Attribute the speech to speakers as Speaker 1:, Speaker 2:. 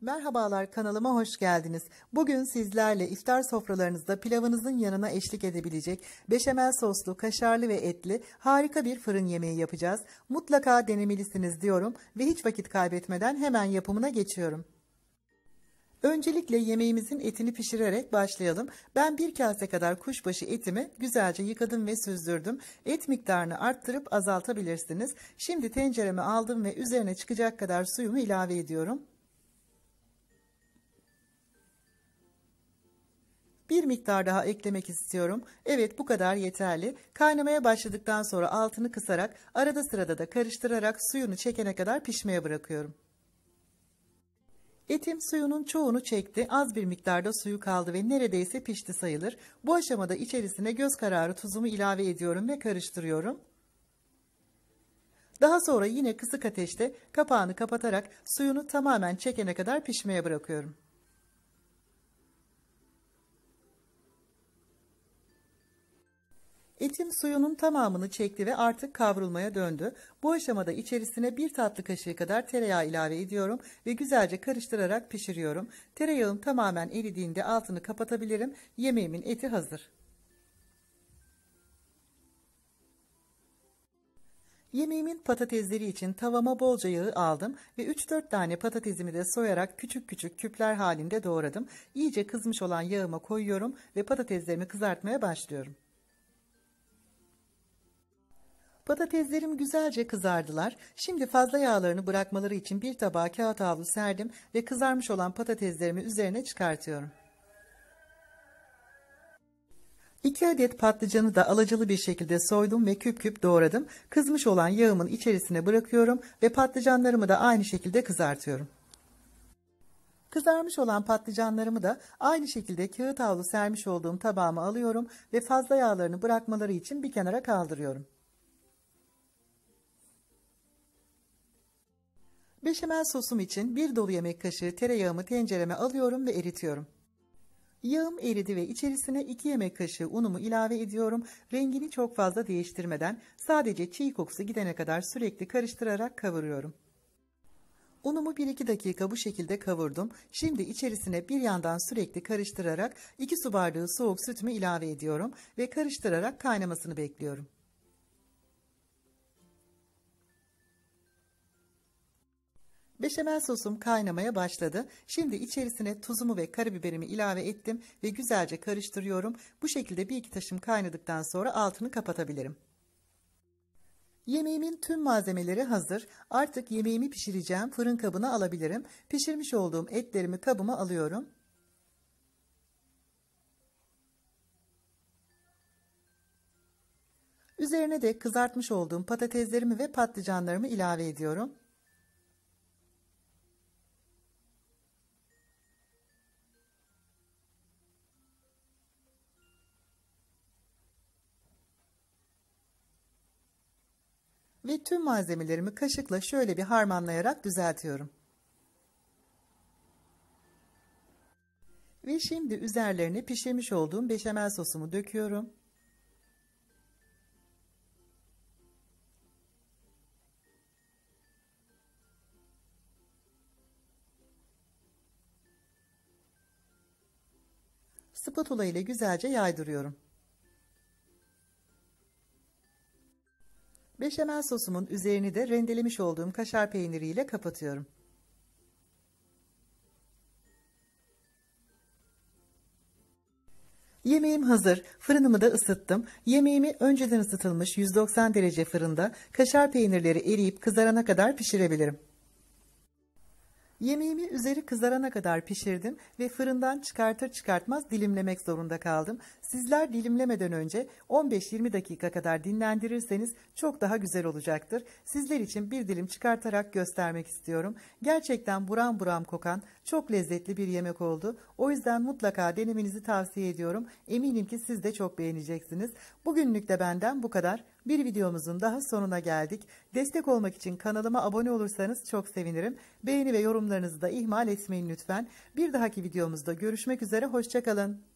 Speaker 1: Merhabalar kanalıma hoş geldiniz. Bugün sizlerle iftar sofralarınızda pilavınızın yanına eşlik edebilecek beşamel soslu, kaşarlı ve etli harika bir fırın yemeği yapacağız. Mutlaka denemelisiniz diyorum ve hiç vakit kaybetmeden hemen yapımına geçiyorum. Öncelikle yemeğimizin etini pişirerek başlayalım. Ben bir kase kadar kuşbaşı etimi güzelce yıkadım ve süzdürdüm. Et miktarını arttırıp azaltabilirsiniz. Şimdi tencereme aldım ve üzerine çıkacak kadar suyumu ilave ediyorum. Bir miktar daha eklemek istiyorum. Evet bu kadar yeterli. Kaynamaya başladıktan sonra altını kısarak arada sırada da karıştırarak suyunu çekene kadar pişmeye bırakıyorum. Etim suyunun çoğunu çekti. Az bir miktarda suyu kaldı ve neredeyse pişti sayılır. Bu aşamada içerisine göz kararı tuzumu ilave ediyorum ve karıştırıyorum. Daha sonra yine kısık ateşte kapağını kapatarak suyunu tamamen çekene kadar pişmeye bırakıyorum. Etim suyunun tamamını çekti ve artık kavrulmaya döndü. Bu aşamada içerisine bir tatlı kaşığı kadar tereyağı ilave ediyorum ve güzelce karıştırarak pişiriyorum. Tereyağım tamamen eridiğinde altını kapatabilirim. Yemeğimin eti hazır. Yemeğimin patatesleri için tavama bolca yağı aldım ve 3-4 tane patatesimi de soyarak küçük küçük küpler halinde doğradım. İyice kızmış olan yağıma koyuyorum ve patateslerimi kızartmaya başlıyorum. Patateslerim güzelce kızardılar. Şimdi fazla yağlarını bırakmaları için bir tabağa kağıt havlu serdim ve kızarmış olan patateslerimi üzerine çıkartıyorum. 2 adet patlıcanı da alacalı bir şekilde soydum ve küp küp doğradım. Kızmış olan yağımın içerisine bırakıyorum ve patlıcanlarımı da aynı şekilde kızartıyorum. Kızarmış olan patlıcanlarımı da aynı şekilde kağıt havlu sermiş olduğum tabağıma alıyorum ve fazla yağlarını bırakmaları için bir kenara kaldırıyorum. Beşamel sosum için bir dolu yemek kaşığı tereyağımı tencereme alıyorum ve eritiyorum. Yağım eridi ve içerisine 2 yemek kaşığı unumu ilave ediyorum. Rengini çok fazla değiştirmeden sadece çiğ kokusu gidene kadar sürekli karıştırarak kavuruyorum. Unumu 1-2 dakika bu şekilde kavurdum. Şimdi içerisine bir yandan sürekli karıştırarak 2 su bardağı soğuk sütümü ilave ediyorum ve karıştırarak kaynamasını bekliyorum. Beşamel sosum kaynamaya başladı. Şimdi içerisine tuzumu ve karabiberimi ilave ettim ve güzelce karıştırıyorum. Bu şekilde bir iki taşım kaynadıktan sonra altını kapatabilirim. Yemeğimin tüm malzemeleri hazır. Artık yemeğimi pişireceğim fırın kabına alabilirim. Pişirmiş olduğum etlerimi kabıma alıyorum. Üzerine de kızartmış olduğum patateslerimi ve patlıcanlarımı ilave ediyorum. Ve tüm malzemelerimi kaşıkla şöyle bir harmanlayarak düzeltiyorum. Ve şimdi üzerlerine pişirmiş olduğum beşamel sosumu döküyorum. Spatula ile güzelce yaydırıyorum. Beşamel sosumun üzerini de rendelemiş olduğum kaşar peyniriyle kapatıyorum. Yemeğim hazır. Fırınımı da ısıttım. Yemeğimi önceden ısıtılmış 190 derece fırında kaşar peynirleri eriyip kızarana kadar pişirebilirim. Yemeğimi üzeri kızarana kadar pişirdim ve fırından çıkartır çıkartmaz dilimlemek zorunda kaldım. Sizler dilimlemeden önce 15-20 dakika kadar dinlendirirseniz çok daha güzel olacaktır. Sizler için bir dilim çıkartarak göstermek istiyorum. Gerçekten buram buram kokan çok lezzetli bir yemek oldu. O yüzden mutlaka denemenizi tavsiye ediyorum. Eminim ki siz de çok beğeneceksiniz. Bugünlük de benden bu kadar. Bir videomuzun daha sonuna geldik. Destek olmak için kanalıma abone olursanız çok sevinirim. Beğeni ve yorumlarınızı da ihmal etmeyin lütfen. Bir dahaki videomuzda görüşmek üzere. Hoşçakalın.